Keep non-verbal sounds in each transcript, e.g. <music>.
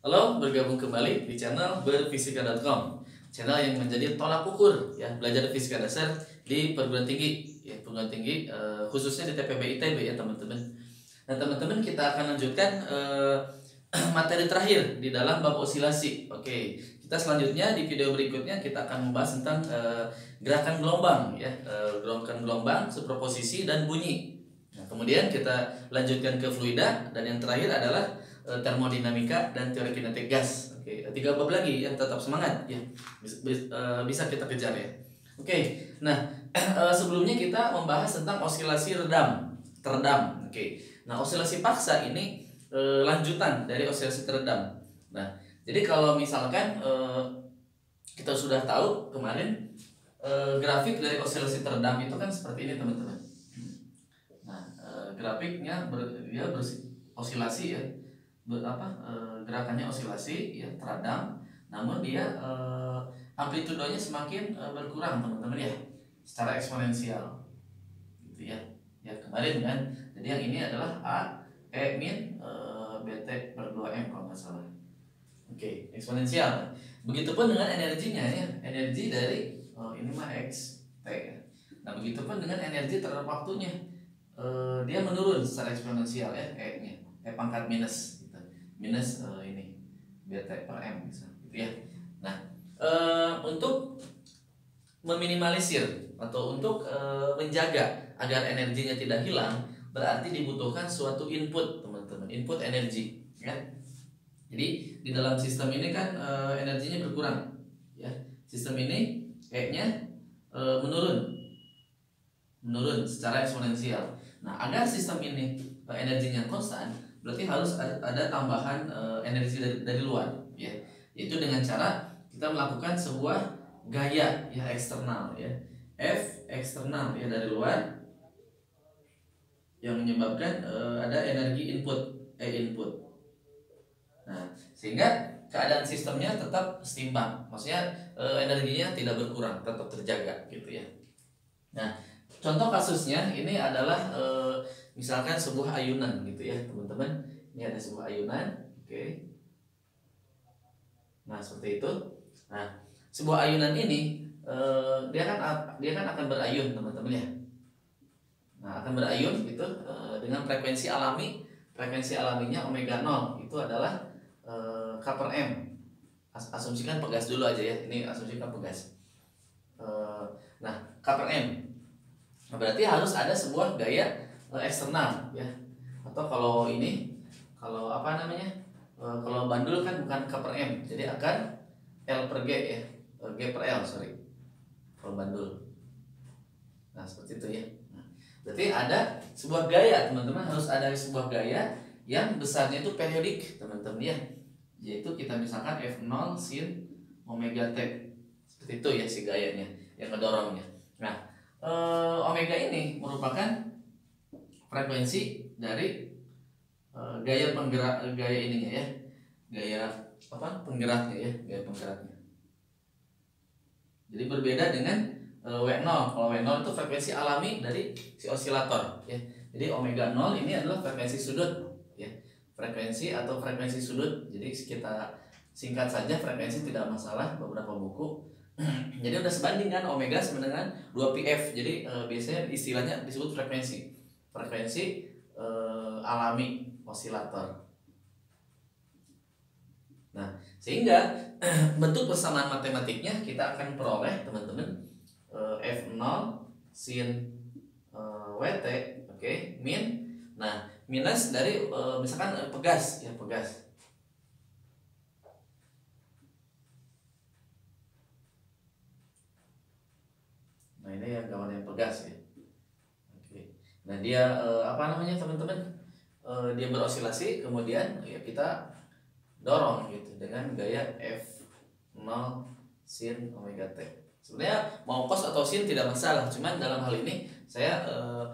Halo, bergabung kembali di channel berfisika.com Channel yang menjadi tolak ukur ya belajar fisika dasar di perguruan tinggi ya perguruan tinggi eh, khususnya di TPB ITB ya teman-teman. Nah teman-teman kita akan lanjutkan eh, <clears throat> materi terakhir di dalam bab osilasi. Oke, kita selanjutnya di video berikutnya kita akan membahas tentang eh, gerakan gelombang ya eh, gerakan gelombang, superposisi dan bunyi. Nah, kemudian kita lanjutkan ke fluida dan yang terakhir adalah termodinamika dan teori kinetik gas. Oke, tiga bab lagi ya tetap semangat ya. Eh, Bisa kita kejar ya. Oke, nah <clears throat> eh, sebelumnya kita membahas tentang osilasi redam, teredam. Oke, nah osilasi paksa ini eh, lanjutan dari osilasi teredam. Nah, jadi kalau misalkan eh, kita sudah tahu kemarin eh, grafik dari osilasi teredam itu kan seperti ini teman-teman. Nah, eh, grafiknya dia berosilasi ya, ber, apa eh, gerakannya osilasi ya teredam, namun dia eh, amplitudenya semakin eh, berkurang teman-teman ya, secara eksponensial, gitu ya. Ya kemarin kan, jadi yang ini adalah a e min eh, bt per 2 m kalau nggak salah. Oke, eksponensial. Begitupun dengan energinya ya, energi dari oh, ini mah x t ya. Nah begitupun dengan energi terhadap waktunya eh, dia menurun secara eksponensial ya e nya e pangkat minus. Minus eh, ini bt per m bisa gitu ya. Nah eh, untuk meminimalisir atau untuk eh, menjaga agar energinya tidak hilang berarti dibutuhkan suatu input teman-teman. Input energi ya. Jadi di dalam sistem ini kan eh, energinya berkurang ya. Sistem ini e menurun. Menurun secara eksponensial. Nah, agar sistem ini energinya konstan, berarti harus ada, tambahan eh, energi dari, dari luar, ya. Yaitu dengan cara kita melakukan sebuah gaya ya eksternal ya. F eksternal ya dari luar yang menyebabkan eh, ada energi input, E input. Nah, sehingga keadaan sistemnya tetap setimbang. Maksudnya eh, energinya tidak berkurang, tetap terjaga gitu ya. Nah, Contoh kasusnya ini adalah eh, misalkan sebuah ayunan gitu ya teman-teman. Ini ada sebuah ayunan, oke. Nah seperti itu. Nah sebuah ayunan ini eh, dia kan dia kan akan berayun teman-teman ya. Nah akan berayun gitu eh, dengan frekuensi alami. Frekuensi alaminya omega 0 itu adalah eh, K per M. As- asumsikan pegas dulu aja ya. Ini asumsikan pegas. Eh, nah K per M Nah, berarti harus ada sebuah gaya eh, eksternal ya. Atau kalau ini kalau apa namanya? Eh, kalau bandul kan bukan K per M, jadi akan L per G ya. Eh, G per L, sorry. Kalau bandul. Nah, seperti itu ya. Nah, berarti ada sebuah gaya, teman-teman harus ada sebuah gaya yang besarnya itu periodik, teman-teman ya. Yaitu kita misalkan F0 sin omega T. Seperti itu ya si gayanya yang ngedorongnya. Nah, eh, omega ini merupakan frekuensi dari eh, gaya penggerak gaya ininya ya. Gaya apa? Penggeraknya ya gaya penggeraknya. Jadi berbeda dengan eh, W0 kalau W0 itu frekuensi alami dari si osilator ya. Jadi omega 0 ini adalah frekuensi sudut ya. Frekuensi atau frekuensi sudut. Jadi kita singkat saja frekuensi tidak masalah. Beberapa buku <clears throat> jadi udah sebanding kan omega sama dengan 2 pf jadi eh, biasanya istilahnya disebut frekuensi. Frekuensi eh, alami osilator. Nah sehingga <clears throat> bentuk persamaan matematiknya kita akan peroleh teman-teman eh, f0 sin eh, wt oke min. Nah minus dari eh, misalkan eh, pegas ya pegas Nah ini yang kawan yang pegas ya. Oke. Nah dia eh, apa namanya teman-teman? Eh, dia berosilasi kemudian ya kita dorong gitu dengan gaya F 0 sin omega t. Sebenarnya mau cos atau sin tidak masalah, cuman dalam hal ini saya eh,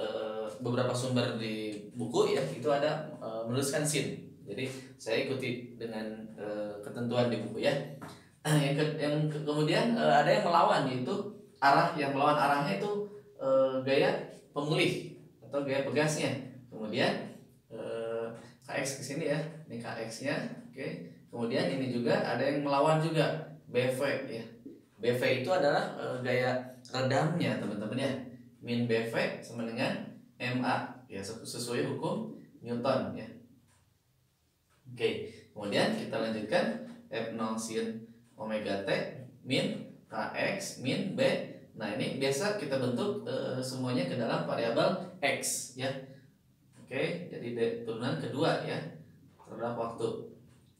eh, beberapa sumber di buku ya itu ada eh, menuliskan sin. Jadi saya ikuti dengan eh, ketentuan di buku ya. <clears throat> yang, ke- yang ke- kemudian eh, ada yang melawan yaitu arah yang melawan arahnya itu eh, gaya pemulih atau gaya pegasnya. Kemudian eh, kx ke sini ya ini kx nya oke. Kemudian ini juga ada yang melawan juga BV ya. BV itu adalah e, gaya redamnya teman-teman ya. Min BV sama dengan MA ya sesuai hukum Newton ya. Oke kemudian kita lanjutkan F0 sin omega T min KX min B. Nah ini biasa kita bentuk e, semuanya ke dalam variabel X ya. Oke jadi D turunan kedua ya. Terhadap waktu.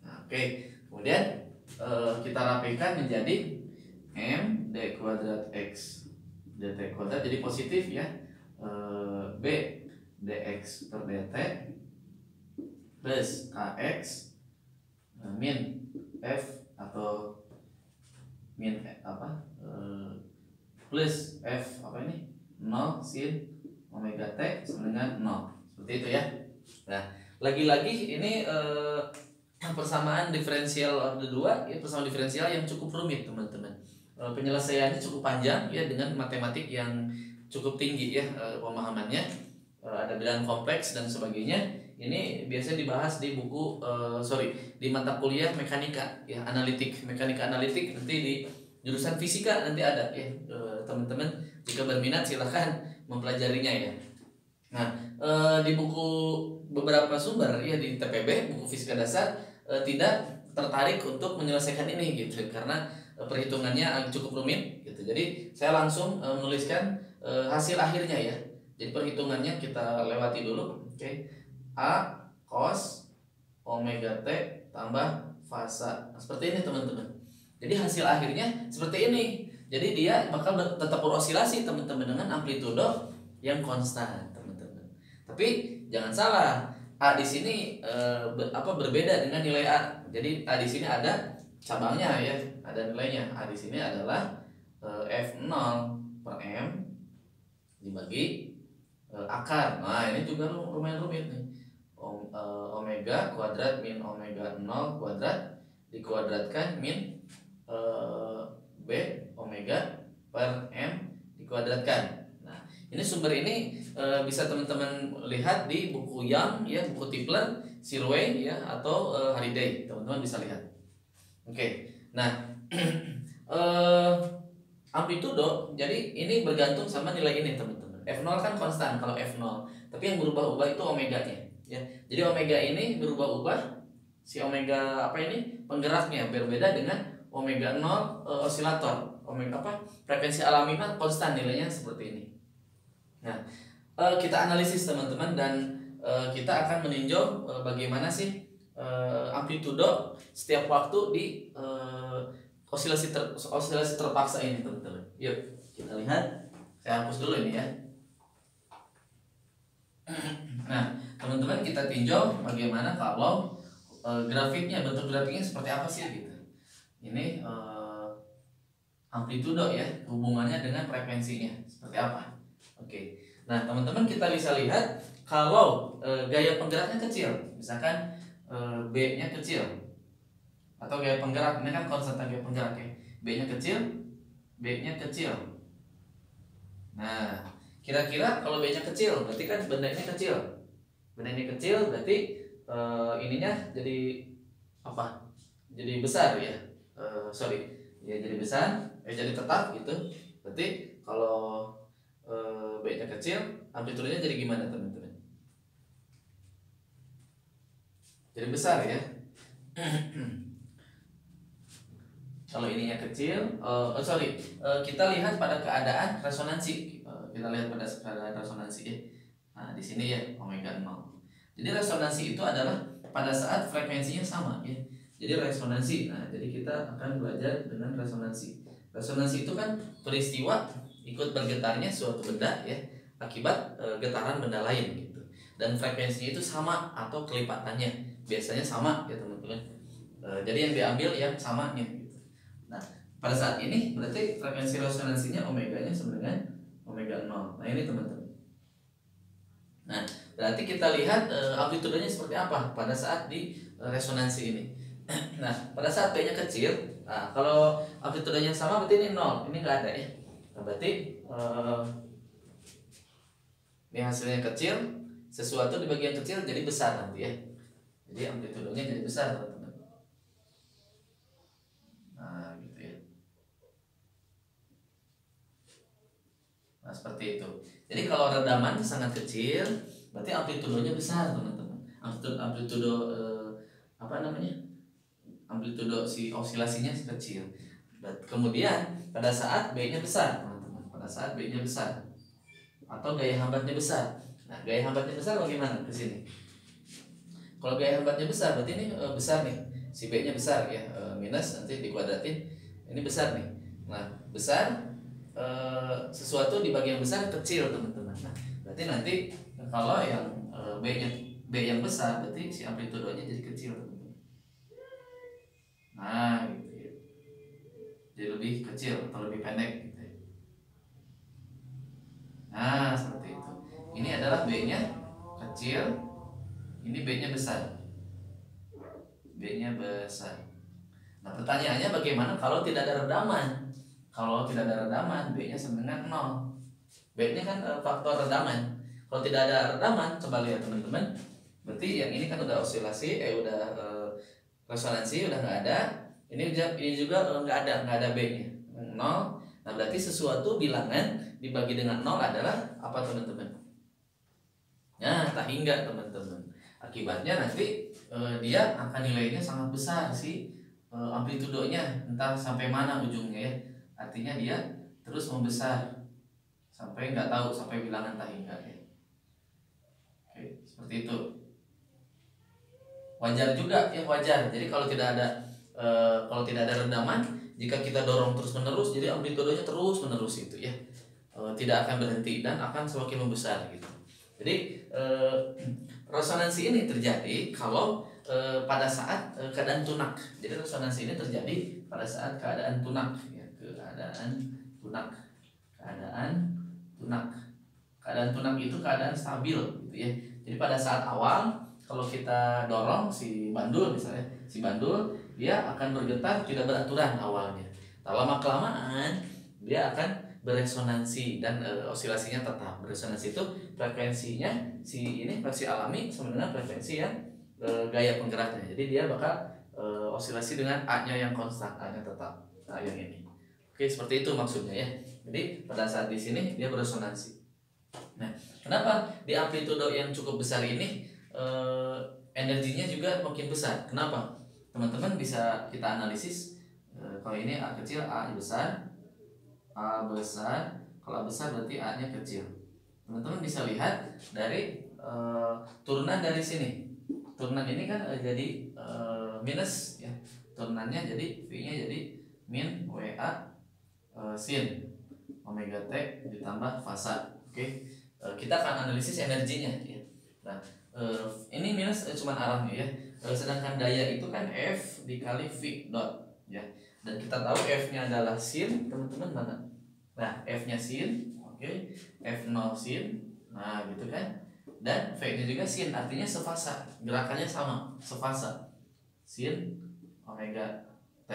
Nah, oke. Kemudian e, kita rapikan menjadi M D kuadrat X. dt kuadrat jadi positif ya. E, B dx per dt plus kx min f atau min apa e, plus f apa ini? 0 sin omega t sama dengan 0 seperti itu ya. Nah lagi-lagi ini e, persamaan diferensial order 2 ya persamaan diferensial yang cukup rumit teman-teman. Eh, penyelesaiannya cukup panjang ya dengan matematik yang cukup tinggi ya eh, pemahamannya. Eh, ada bilangan kompleks dan sebagainya ini biasanya dibahas di buku uh, sorry di mata kuliah mekanika ya analitik mekanika analitik nanti di jurusan fisika nanti ada ya teman-teman jika berminat silahkan mempelajarinya ya nah uh, di buku beberapa sumber ya di TPB buku fisika dasar uh, tidak tertarik untuk menyelesaikan ini gitu karena perhitungannya cukup rumit gitu. Jadi saya langsung uh, menuliskan uh, hasil akhirnya ya. Jadi perhitungannya kita lewati dulu. Oke. Okay. A cos omega t tambah fasa. Nah, seperti ini teman-teman. Jadi hasil akhirnya seperti ini. Jadi dia bakal tetap berosilasi teman-teman dengan amplitudo yang konstan teman-teman. Tapi jangan salah, A di sini e, ber, apa berbeda dengan nilai A. Jadi A di sini ada cabangnya ya ada nilainya A di sini adalah e, F0 per M dibagi e, akar nah ini juga lumayan rumit nih omega kuadrat min omega 0 kuadrat dikuadratkan min e, B omega per M dikuadratkan nah ini sumber ini e, bisa teman-teman lihat di buku yang ya buku Tipler Sirway ya atau e, Hariday teman-teman bisa lihat Oke, nah uh, <clears throat> amplitudo jadi ini bergantung sama nilai ini teman-teman. F0 kan konstan kalau F0, tapi yang berubah-ubah itu omeganya. Ya, jadi omega ini berubah-ubah. Si omega apa ini penggeraknya berbeda dengan omega 0 uh, eh, osilator. Omega apa? Frekuensi alaminya konstan nilainya seperti ini. Nah, uh, kita analisis teman-teman dan uh, kita akan meninjau uh, bagaimana sih uh, amplitudo setiap waktu di uh, osilasi ter, osilasi terpaksa ini teman-teman. Yuk kita lihat. Saya hapus dulu ini ya. <clears throat> Nah teman-teman kita tinjau bagaimana kalau uh, grafiknya bentuk grafiknya seperti apa sih gitu. Ini uh, amplitudo ya hubungannya dengan frekuensinya seperti apa. Oke. Nah teman-teman kita bisa lihat kalau uh, gaya penggeraknya kecil, misalkan Eh, B-nya kecil atau gaya penggerak ini kan konstanta gaya penggerak ya B-nya kecil B-nya kecil nah kira-kira kalau B-nya kecil berarti kan benda ini kecil ini kecil berarti uh, ininya jadi apa? Jadi besar ya? Uh, sorry. Ya jadi besar eh jadi tetap gitu. Berarti kalau uh, B-nya kecil amplitudenya jadi gimana teman-teman? Jadi besar ya? <clears throat> Kalau ininya kecil uh, oh sorry. Uh, kita lihat pada keadaan resonansi. Uh, kita lihat pada keadaan resonansi ya. Nah di sini ya omega 0 jadi resonansi itu adalah pada saat frekuensinya sama ya. Jadi resonansi. Nah jadi kita akan belajar dengan resonansi. Resonansi itu kan peristiwa ikut bergetarnya suatu benda ya akibat e, getaran benda lain gitu. Dan frekuensinya itu sama atau kelipatannya. Biasanya sama ya teman-teman. E, jadi yang diambil yang samanya gitu. Nah pada saat ini berarti frekuensi resonansinya omega nya sama dengan omega 0 nah ini teman-teman. Nah berarti kita lihat e, amplitudenya seperti apa pada saat di eh, resonansi ini. <clears throat> Nah, pada saat P-nya kecil, nah, kalau amplitudenya sama berarti ini nol, ini nggak ada ya. Nah, berarti e, ini hasilnya kecil, sesuatu di bagian kecil jadi besar nanti ya. Jadi amplitudenya jadi besar. Nah, gitu ya. Nah, seperti itu. Jadi kalau redaman sangat kecil, berarti amplitudonya besar, teman-teman. Amplitudo, amplitudo eh, apa namanya? Amplitudo si osilasinya kecil. Dan kemudian pada saat B-nya besar, teman-teman. Pada saat B-nya besar atau gaya hambatnya besar. Nah, gaya hambatnya besar bagaimana ke sini? Kalau gaya hambatnya besar, berarti ini e, besar nih. Si B-nya besar ya, e, minus nanti dikuadratin. Ini besar nih. Nah, besar e, sesuatu di bagian besar kecil, teman-teman. Nah, berarti nanti kalau yang e, B-nya B yang besar, berarti si amplitudonya jadi kecil. Nah, gitu ya. Jadi lebih kecil atau lebih pendek gitu ya. Nah, seperti itu. Ini adalah B-nya kecil, ini B-nya besar. B-nya besar. Nah, pertanyaannya bagaimana kalau tidak ada redaman? Kalau tidak ada redaman, B-nya sama dengan 0. B-nya kan e, faktor redaman. Kalau tidak ada redaman, coba lihat teman-teman. Berarti yang ini kan udah osilasi, eh udah e, resonansi, udah nggak ada. Ini juga, ini juga e, nggak ada, nggak ada B-nya. 0. Nah, berarti sesuatu bilangan dibagi dengan 0 adalah apa teman-teman? Nah, tak hingga teman-teman akibatnya nanti e, dia akan nilainya sangat besar sih e, amplitudonya entah sampai mana ujungnya ya artinya dia terus membesar sampai nggak tahu sampai bilangan tak hingga ya seperti itu wajar juga ya wajar jadi kalau tidak ada e, kalau tidak ada rendaman jika kita dorong terus menerus jadi amplitudonya terus menerus itu ya e, tidak akan berhenti dan akan semakin membesar gitu jadi e, resonansi ini terjadi kalau e, pada saat e, keadaan tunak. Jadi resonansi ini terjadi pada saat keadaan tunak, ya, keadaan tunak, keadaan tunak. Keadaan tunak itu keadaan stabil, gitu ya. Jadi pada saat awal kalau kita dorong si bandul misalnya, si bandul dia akan bergetar tidak beraturan awalnya. Lama kelamaan dia akan beresonansi dan e, osilasinya tetap. Beresonansi itu frekuensinya si ini frekuensi alami dengan frekuensi yang e, gaya penggeraknya. Jadi dia bakal e, osilasi dengan a nya yang konstan a nya tetap nah yang ini. Oke seperti itu maksudnya ya. Jadi pada saat di sini dia beresonansi nah kenapa di amplitudo yang cukup besar ini e, energinya juga makin besar? Kenapa? Teman-teman bisa kita analisis e, kalau ini a kecil a besar A besar. Kalau A besar berarti A nya kecil. Teman-teman bisa lihat dari uh, turunan dari sini. Turunan ini kan uh, jadi uh, minus ya. Turunannya jadi V nya jadi min WA uh, sin. Omega T ditambah fasa oke okay? uh, kita akan analisis energinya ya nah uh, ini minus uh, cuma arahnya ya sedangkan daya itu kan F dikali V dot ya dan kita tahu F nya adalah sin teman-teman mana Nah, F-nya sin, oke. Okay. F0 sin. Nah, gitu kan. Dan V-nya juga sin, artinya sefasa. Gerakannya sama, sefasa. Sin omega T.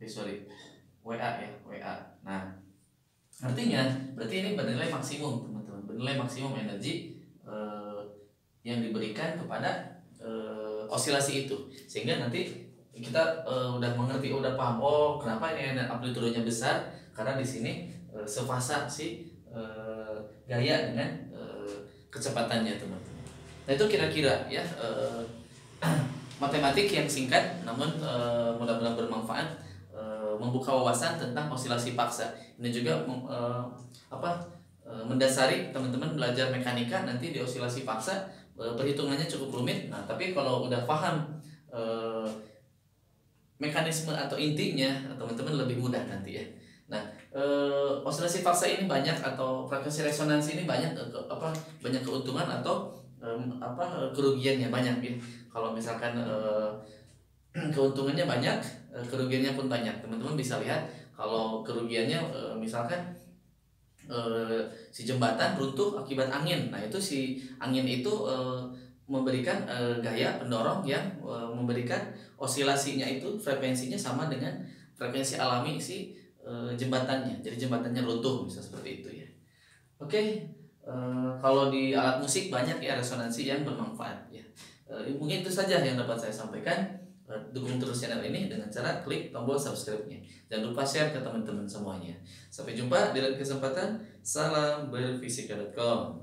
Eh, sorry. WA ya, WA. Nah, artinya berarti ini bernilai maksimum, teman-teman. Bernilai maksimum energi eh, yang diberikan kepada eh, osilasi itu. Sehingga nanti kita eh, udah mengerti, udah paham, oh kenapa ini amplitudenya besar? Karena di sini e, sefasa si e, gaya dengan e, kecepatannya teman-teman. Nah itu kira-kira ya e, <clears throat> matematik yang singkat namun e, mudah-mudahan bermanfaat membuka wawasan tentang osilasi paksa. Ini juga e, apa e, mendasari teman-teman belajar mekanika nanti di osilasi paksa e, perhitungannya cukup rumit. Nah tapi kalau udah paham e, mekanisme atau intinya teman-teman lebih mudah nanti ya. Nah, eh, osilasi fase ini banyak atau frekuensi resonansi ini banyak eh, apa banyak keuntungan atau eh, apa kerugiannya banyak ya. Kalau misalkan eh, <clears throat> keuntungannya banyak, eh, kerugiannya pun banyak. Teman-teman bisa lihat kalau kerugiannya eh, misalkan eh, si jembatan runtuh akibat angin. Nah, itu si angin itu eh, memberikan eh, gaya pendorong yang eh, memberikan osilasinya itu frekuensinya sama dengan frekuensi alami si jembatannya jadi jembatannya runtuh bisa seperti itu ya oke eh, kalau di alat musik banyak ya resonansi yang bermanfaat ya mungkin itu saja yang dapat saya sampaikan eh, dukung terus channel ini dengan cara klik tombol subscribe-nya. Jangan lupa share ke teman-teman semuanya. Sampai jumpa di lain kesempatan. Salam berfisika.com.